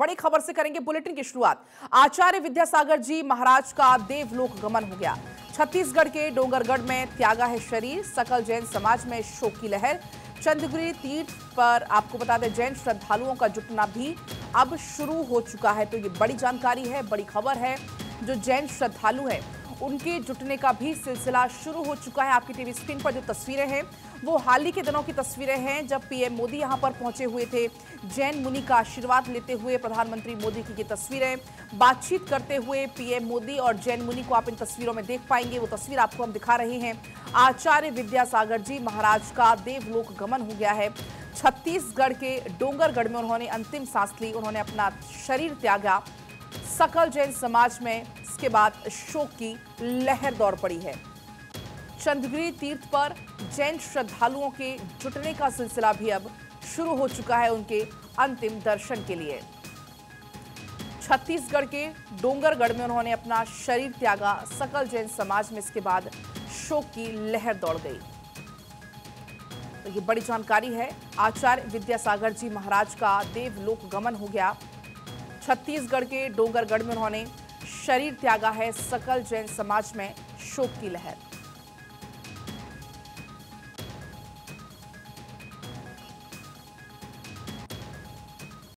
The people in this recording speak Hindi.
बड़ी खबर से करेंगे बुलेटिन की शुरुआत। आचार्य विद्यासागर जी महाराज का देवलोक गमन हो गया। छत्तीसगढ़ के डोंगरगढ़ में त्यागा है शरीर, सकल जैन समाज में शोक की लहर। चंद्रगिरी तीर्थ पर आपको बता दें, जैन श्रद्धालुओं का जुटना भी अब शुरू हो चुका है। तो ये बड़ी जानकारी है, बड़ी खबर है। जो जैन श्रद्धालु हैं, उनके जुटने का भी सिलसिला शुरू हो चुका है। आपकी टीवी स्क्रीन पर जो तस्वीरें हैं, वो हाल ही के दिनों की तस्वीरें हैं, जब पीएम मोदी यहाँ पर पहुँचे हुए थे। जैन मुनि का आशीर्वाद लेते हुए प्रधानमंत्री मोदी की ये तस्वीरें। बातचीत करते हुए पीएम मोदी और जैन मुनि को आप इन तस्वीरों में देख पाएँगे। वो तस्वीर आपको हम दिखा रहे हैं। आचार्य विद्यासागर जी महाराज का देवलोक गमन हो गया है। छत्तीसगढ़ के डोंगरगढ़ में उन्होंने अंतिम सांस ली। उन्होंने अपना शरीर त्यागा। सकल जैन समाज में इसके बाद शोक की लहर दौड़ पड़ी है। चंद्रगिरी तीर्थ पर जैन श्रद्धालुओं के जुटने का सिलसिला भी अब शुरू हो चुका है उनके अंतिम दर्शन के लिए। छत्तीसगढ़ के डोंगरगढ़ में उन्होंने अपना शरीर त्यागा, सकल जैन समाज में इसके बाद शोक की लहर दौड़ गई। तो ये बड़ी जानकारी है। आचार्य विद्यासागर जी महाराज का देवलोक गमन हो गया। छत्तीसगढ़ के डोंगरगढ़ में उन्होंने शरीर त्यागा है, सकल जैन समाज में शोक की लहर।